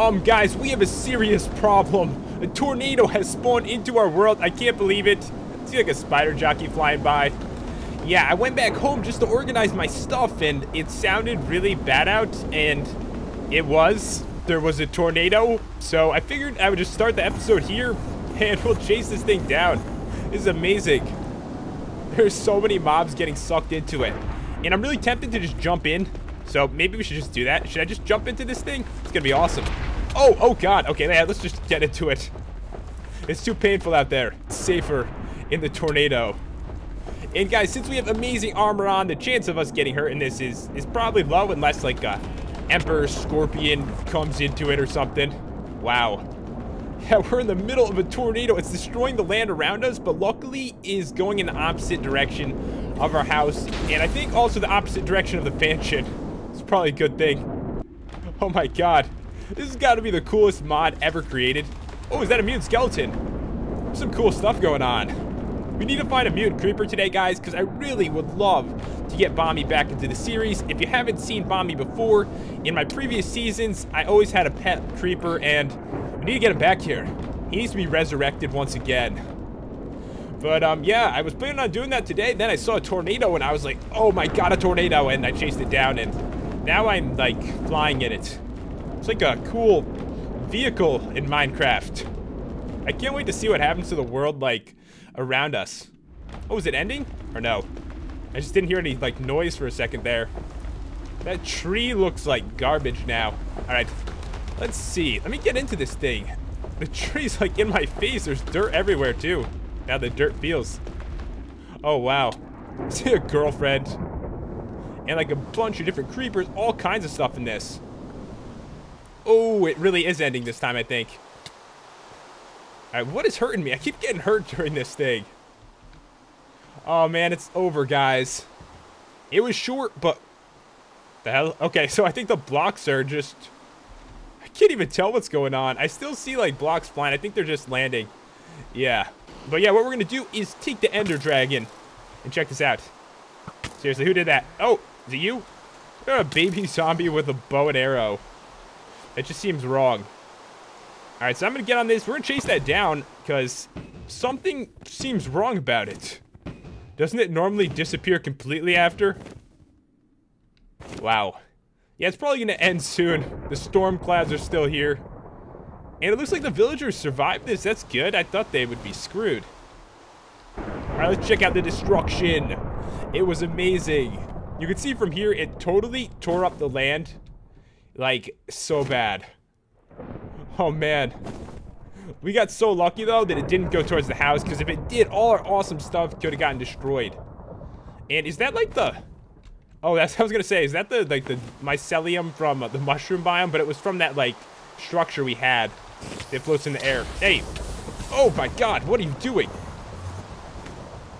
Um, guys, we have a serious problem. A tornado has spawned into our world. I can't believe it. See like a spider jockey flying by. Yeah, I went back home just to organize my stuff, and it sounded really bad out, and it was. There was a tornado, so I figured I would just start the episode here, and we'll chase this thing down. This is amazing. There's so many mobs getting sucked into it. And I'm really tempted to just jump in. So maybe we should just do that. Should I just jump into this thing? It's gonna be awesome. Oh, oh god. Okay, man, let's just get into it. It's too painful out there. It's safer in the tornado. And guys, since we have amazing armor on, the chance of us getting hurt in this is is probably low unless like a Emperor Scorpion comes into it or something. Wow. Yeah, we're in the middle of a tornado. It's destroying the land around us, but luckily is going in the opposite direction of our house. And I think also the opposite direction of the mansion. It's probably a good thing. Oh my god. This has got to be the coolest mod ever created. Oh, is that a mutant skeleton? Some cool stuff going on. We need to find a mutant creeper today, guys, because I really would love to get Bomby back into the series. If you haven't seen Bomby before, in my previous seasons, I always had a pet creeper, and we need to get him back here. He needs to be resurrected once again. But, um, yeah, I was planning on doing that today. Then I saw a tornado, and I was like, oh my god, a tornado, and I chased it down, and now I'm, like, flying in it. It's like a cool vehicle in Minecraft. I can't wait to see what happens to the world, like, around us. Oh, is it ending? Or no? I just didn't hear any, like, noise for a second there. That tree looks like garbage now. Alright, let's see. Let me get into this thing. The tree's, like, in my face. There's dirt everywhere, too. Now the dirt feels. Oh, wow. See a girlfriend. And, like, a bunch of different creepers. All kinds of stuff in this. Oh, it really is ending this time, I think. Alright, what is hurting me? I keep getting hurt during this thing. Oh, man, it's over, guys. It was short, but... The hell? Okay, so I think the blocks are just... I can't even tell what's going on. I still see, like, blocks flying. I think they're just landing. Yeah. But yeah, what we're going to do is take the Ender Dragon. And check this out. Seriously, who did that? Oh, is it you? You're a baby zombie with a bow and arrow. It just seems wrong. All right, so I'm going to get on this. We're going to chase that down because something seems wrong about it. Doesn't it normally disappear completely after? Wow. Yeah, it's probably going to end soon. The storm clouds are still here. And it looks like the villagers survived this. That's good. I thought they would be screwed. All right, let's check out the destruction. It was amazing. You can see from here, it totally tore up the land. Like, so bad. Oh, man. We got so lucky, though, that it didn't go towards the house, because if it did, all our awesome stuff could have gotten destroyed. And is that, like, the... Oh, that's what I was going to say. Is that the, like, the mycelium from uh, the mushroom biome? But it was from that, like, structure we had that floats in the air. Hey! Oh, my God! What are you doing?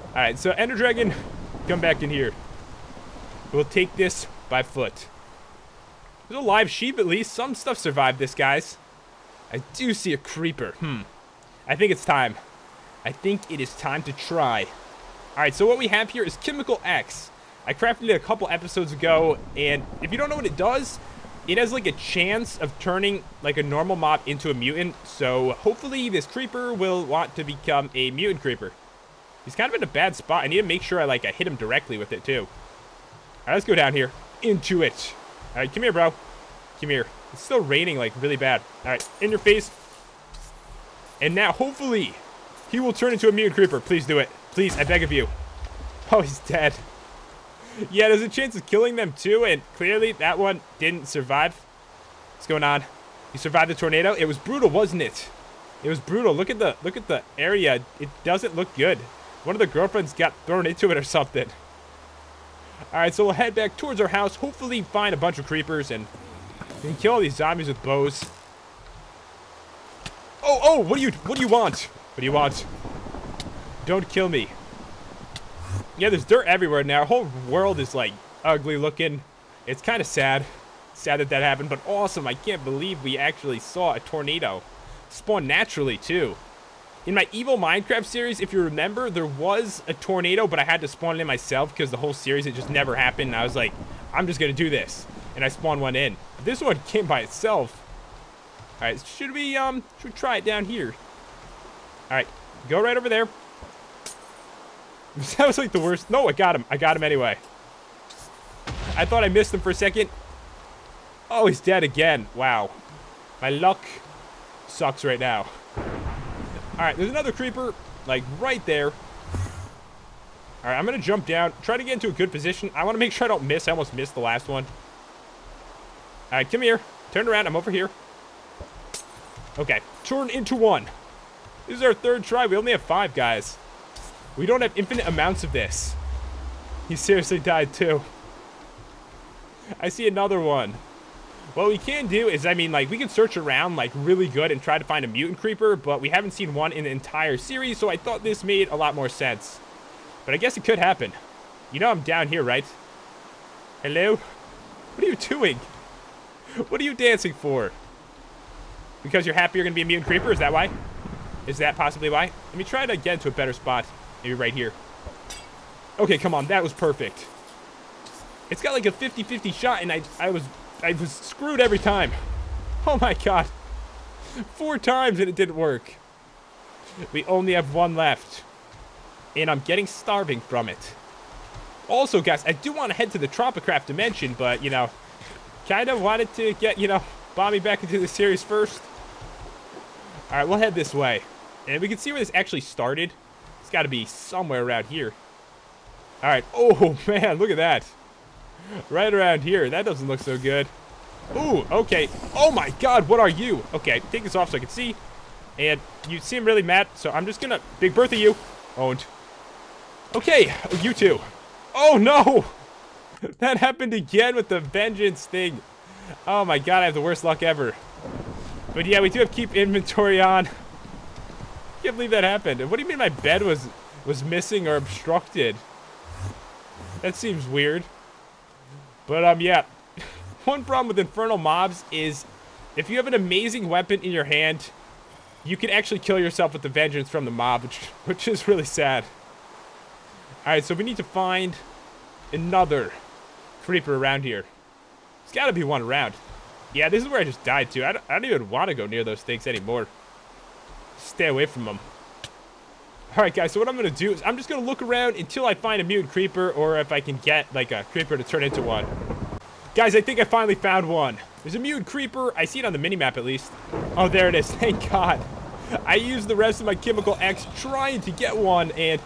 Alright, so Ender Dragon, come back in here. We'll take this by foot. There's a live sheep, at least. Some stuff survived this, guys. I do see a creeper. Hmm. I think it's time. I think it is time to try. Alright, so what we have here is Chemical X. I crafted it a couple episodes ago, and if you don't know what it does, it has like a chance of turning like a normal mob into a mutant, so hopefully this creeper will want to become a mutant creeper. He's kind of in a bad spot. I need to make sure I like I hit him directly with it too. Alright, let's go down here. Into it. Alright, come here, bro. Come here. It's still raining like really bad. All right, in your face. And now, hopefully, he will turn into a mutant creeper. Please do it. Please, I beg of you. Oh, he's dead. Yeah, there's a chance of killing them too, and clearly that one didn't survive. What's going on? He survived the tornado. It was brutal, wasn't it? It was brutal. Look at the look at the area. It doesn't look good. One of the girlfriends got thrown into it or something. All right, so we'll head back towards our house. Hopefully, find a bunch of creepers and can kill all these zombies with bows. Oh, oh, what do you, what do you want? What do you want? Don't kill me. Yeah, there's dirt everywhere now. Our whole world is, like, ugly looking. It's kind of sad. Sad that that happened, but awesome. I can't believe we actually saw a tornado spawn naturally, too. In my Evil Minecraft series, if you remember, there was a tornado, but I had to spawn it in myself because the whole series, it just never happened. I was like, I'm just going to do this and I spawned one in. This one came by itself. All right, should we, um, should we try it down here? All right, go right over there. That was like the worst. No, I got him. I got him anyway. I thought I missed him for a second. Oh, he's dead again. Wow. My luck sucks right now. All right, there's another creeper, like, right there. All right, I'm to jump down, try to get into a good position. I want to make sure I don't miss. I almost missed the last one. All right, come here. Turn around. I'm over here. Okay, turn into one. This is our third try. We only have five, guys. We don't have infinite amounts of this. He seriously died, too. I see another one. What we can do is, I mean, like, we can search around, like, really good and try to find a mutant creeper, but we haven't seen one in the entire series, so I thought this made a lot more sense. But I guess it could happen. You know I'm down here, right? Hello? What are you doing? What are you dancing for? Because you're happy you're going to be a mutant creeper? Is that why? Is that possibly why? Let me try to get to a better spot. Maybe right here. Okay, come on. That was perfect. It's got like a 50-50 shot, and I, I was I was screwed every time. Oh my god. Four times and it didn't work. We only have one left. And I'm getting starving from it. Also, guys, I do want to head to the Tropicraft dimension, but, you know, kind of wanted to get, you know, Bomby back into the series first. All right, we'll head this way. And we can see where this actually started. It's got to be somewhere around here. All right. Oh, man, look at that right around here. That doesn't look so good. Ooh, okay. Oh my god, what are you? Okay, take this off so I can see. And you seem really mad, so I'm just gonna... Big Bertha, you. Oh, Owned. Okay, you two. Oh no! That happened again with the vengeance thing. Oh my god, I have the worst luck ever. But yeah, we do have keep inventory on. Can't believe that happened. What do you mean my bed was was missing or obstructed? That seems weird. But, um, yeah. One problem with Infernal Mobs is if you have an amazing weapon in your hand, you can actually kill yourself with the vengeance from the mob, which, which is really sad. Alright, so we need to find another creeper around here. There's got to be one around. Yeah, this is where I just died to. I don't, I don't even want to go near those things anymore. Stay away from them. Alright guys, so what I'm going to do is I'm just going to look around until I find a mutant creeper or if I can get like a creeper to turn into one. Guys, I think I finally found one. There's a mutant creeper. I see it on the minimap at least. Oh, there it is. Thank God. I used the rest of my Chemical X trying to get one and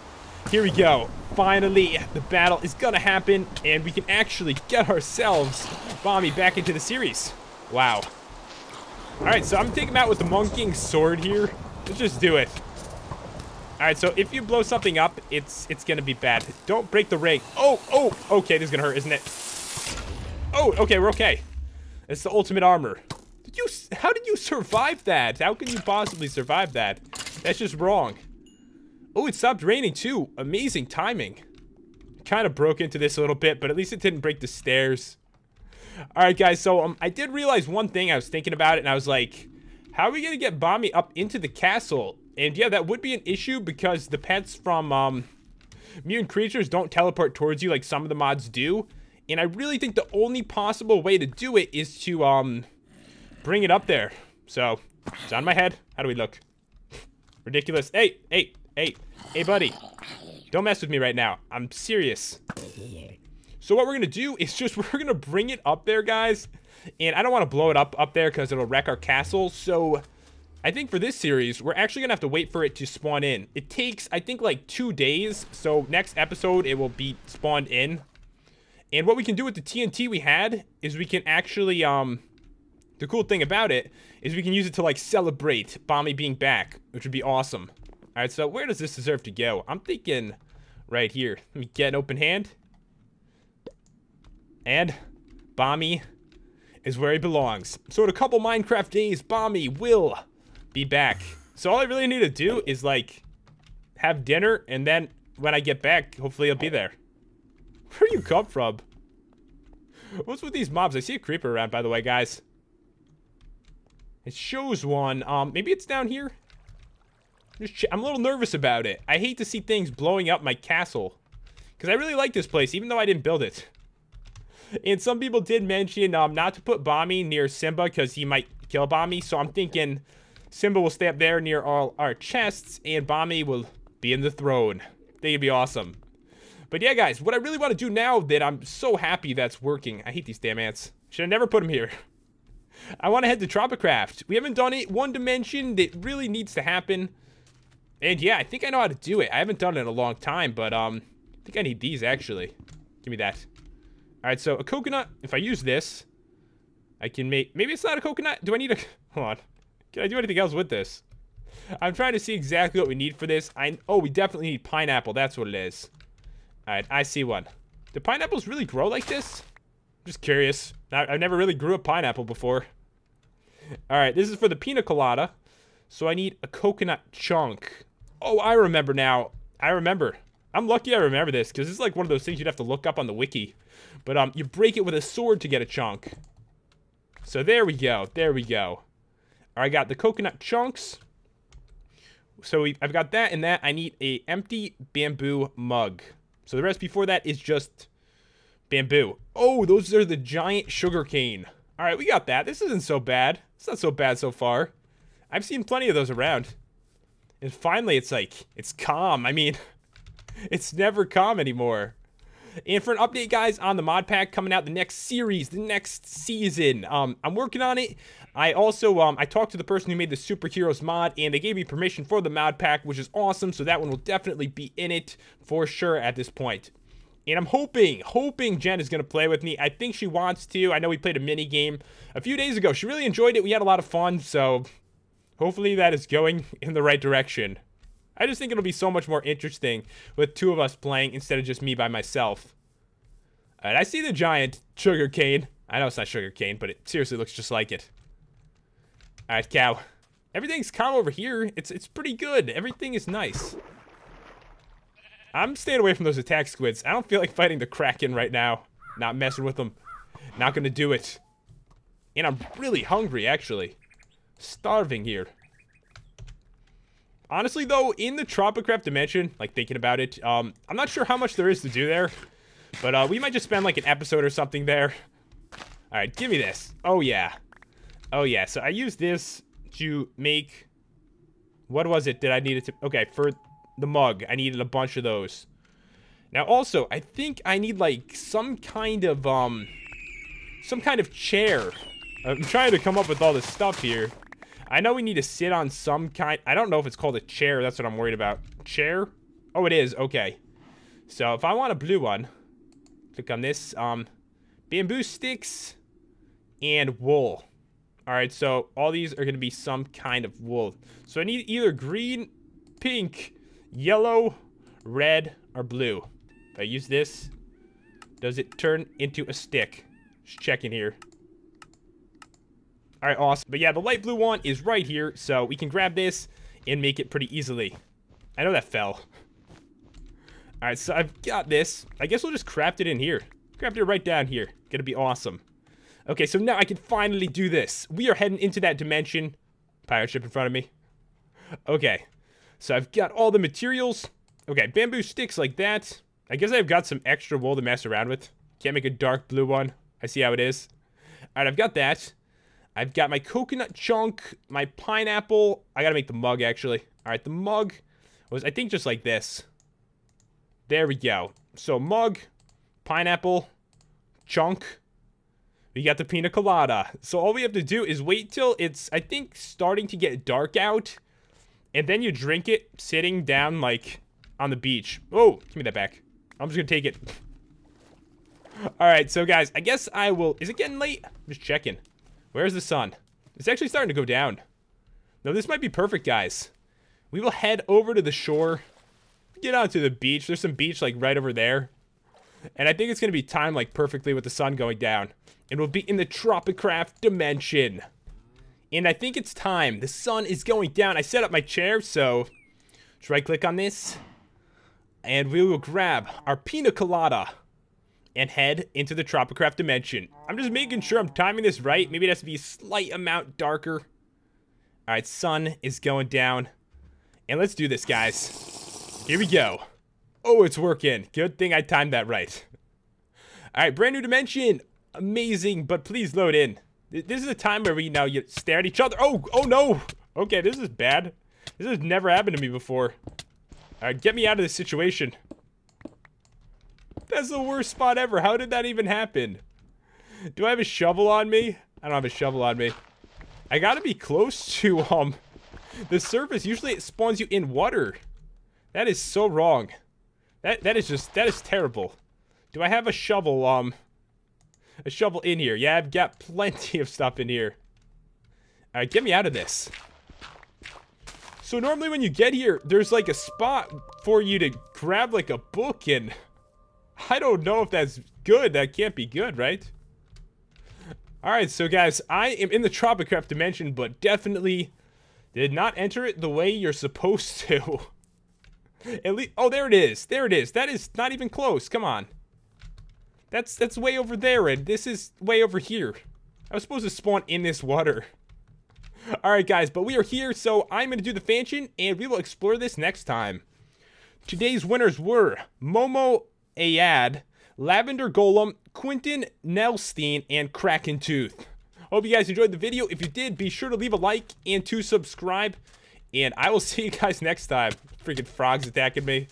here we go. Finally, the battle is going to happen and we can actually get ourselves Bomby back into the series. Wow. Alright, so I'm taking him out with the monkeying sword here. Let's just do it. Alright, so if you blow something up, it's it's gonna be bad. Don't break the ring. Oh, oh, okay, this is gonna hurt, isn't it? Oh, okay, we're okay. It's the ultimate armor. Did you, how did you survive that? How can you possibly survive that? That's just wrong. Oh, it stopped raining too. Amazing timing. Kind of broke into this a little bit, but at least it didn't break the stairs. Alright, guys, so um, I did realize one thing. I was thinking about it, and I was like, how are we gonna get Bomby up into the castle? And yeah, that would be an issue because the pets from um, mutant creatures don't teleport towards you like some of the mods do. And I really think the only possible way to do it is to um, bring it up there. So, it's on my head. How do we look? Ridiculous. Hey, hey, hey, hey, buddy. Don't mess with me right now. I'm serious. So what we're going to do is just, we're going to bring it up there, guys. And I don't want to blow it up up there because it'll wreck our castle. So I think for this series, we're actually going to have to wait for it to spawn in. It takes, I think, like two days. So next episode, it will be spawned in. And what we can do with the TNT we had is we can actually, um, the cool thing about it is we can use it to, like, celebrate Bomby being back, which would be awesome. All right, so where does this deserve to go? I'm thinking right here. Let me get an open hand. And Bomby is where he belongs. So in a couple Minecraft days, Bomby will be back. So all I really need to do is like have dinner and then when I get back, hopefully I'll be there. Where you come from? What's with these mobs? I see a creeper around, by the way, guys. It shows one. Um, maybe it's down here. I'm a little nervous about it. I hate to see things blowing up my castle. Because I really like this place, even though I didn't build it. And some people did mention um, not to put Bomby near Simba because he might kill Bomby. So I'm thinking Simba will stay up there near all our chests, and Bomby will be in the throne. Think it'd be awesome. But yeah, guys, what I really want to do now that I'm so happy that's working. I hate these damn ants. Should have never put them here. I want to head to Tropicraft. We haven't done it. One dimension that really needs to happen. And yeah, I think I know how to do it. I haven't done it in a long time, but um, I think I need these, actually. Give me that. All right, so a coconut. If I use this, I can make... Maybe it's not a coconut. Do I need a... Hold on. Can I do anything else with this? I'm trying to see exactly what we need for this. I Oh, we definitely need pineapple. That's what it is. All right, I see one. Do pineapples really grow like this? I'm Just curious. I, never really grew a pineapple before. All right, this is for the pina colada. So I need a coconut chunk. Oh, I remember now. I remember. I'm lucky I remember this because it's like one of those things you'd have to look up on the wiki. But um, you break it with a sword to get a chunk. So there we go. There we go. I got the coconut chunks. So I've got that and that. I need a empty bamboo mug. So the rest before that is just bamboo. Oh, those are the giant sugar cane. All right, we got that. This isn't so bad. It's not so bad so far. I've seen plenty of those around. And finally, it's like, it's calm. I mean, it's never calm anymore. And for an update, guys, on the mod pack coming out the next series, the next season, um, I'm working on it. I also, um, I talked to the person who made the superheroes mod, and they gave me permission for the mod pack, which is awesome. So that one will definitely be in it for sure at this point. And I'm hoping, hoping Jen is going to play with me. I think she wants to. I know we played a mini game a few days ago. She really enjoyed it. We had a lot of fun. So hopefully that is going in the right direction. I just think it'll be so much more interesting with two of us playing instead of just me by myself. Alright, I see the giant sugar cane. I know it's not sugar cane, but it seriously looks just like it. Alright, cow. Everything's calm over here. It's it's pretty good. Everything is nice. I'm staying away from those attack squids. I don't feel like fighting the Kraken right now. Not messing with them. Not gonna do it. And I'm really hungry, actually. Starving here. Honestly, though, in the Tropicraft dimension, like thinking about it, um, I'm not sure how much there is to do there. But uh, we might just spend like an episode or something there. Alright, give me this. Oh, yeah. Oh, yeah. So I used this to make... What was it that I needed to... Okay, for the mug, I needed a bunch of those. Now, also, I think I need, like, some kind of, um... Some kind of chair. I'm trying to come up with all this stuff here. I know we need to sit on some kind... I don't know if it's called a chair. That's what I'm worried about. Chair? Oh, it is. Okay. So if I want a blue one, click on this. Um, bamboo sticks and wool. All right, so all these are going to be some kind of wool. So I need either green, pink, yellow, red, or blue. If I use this, does it turn into a stick? Just checking here. All right, awesome. But yeah, the light blue one is right here, so we can grab this and make it pretty easily. I know that fell. All right, so I've got this. I guess we'll just craft it in here. Craft it right down here. Gonna be awesome. Okay, so now I can finally do this. We are heading into that dimension. Pirate ship in front of me. Okay, so I've got all the materials. Okay, bamboo sticks like that. I guess I've got some extra wool to mess around with. Can't make a dark blue one. I see how it is. All right, I've got that. I've got my coconut chunk, my pineapple. I gotta make the mug, actually. All right, the mug was, I think, just like this. There we go. So, mug, pineapple, chunk. We got the pina colada. So, all we have to do is wait till it's, I think, starting to get dark out. And then you drink it sitting down, like, on the beach. Oh, give me that back. I'm just gonna take it. All right, so guys, I guess I will... Is it getting late? I'm just checking. Where's the sun? It's actually starting to go down. No, this might be perfect, guys. We will head over to the shore. Get onto the beach. There's some beach, like, right over there. And I think it's going to be timed, like, perfectly with the sun going down. And we'll be in the Tropicraft dimension. And I think it's time. The sun is going down. I set up my chair, so... Just right-click on this. And we will grab our pina colada and head into the Tropicraft dimension. I'm just making sure I'm timing this right. Maybe it has to be a slight amount darker. All right, sun is going down. And let's do this, guys. Here we go. Oh, it's working. Good thing I timed that right. All right, brand new dimension. Amazing, but please load in. This is a time where we now stare at each other. Oh, oh no. Okay, this is bad. This has never happened to me before. Alright, get me out of this situation. That's the worst spot ever. How did that even happen? Do I have a shovel on me? I don't have a shovel on me. I gotta be close to, um, the surface. Usually it spawns you in water. That is so wrong. That That is just, that is terrible. Do I have a shovel, um, a shovel in here? Yeah, I've got plenty of stuff in here. Alright, get me out of this. So normally when you get here, there's like a spot for you to grab like a book and... I don't know if that's good. That can't be good, right? Alright, so guys, I am in the Tropicraft dimension, but definitely did not enter it the way you're supposed to. At least, oh, there it is. There it is. That is not even close. Come on. That's that's way over there, and this is way over here. I was supposed to spawn in this water. Alright, guys, but we are here, so I'm going to do the fansion, and we will explore this next time. Today's winners were Momo Ayad, Lavender Golem, Quentin Nelstein, and Kraken Tooth. Hope you guys enjoyed the video. If you did, be sure to leave a like and to subscribe. And I will see you guys next time. Freaking frogs attacking me.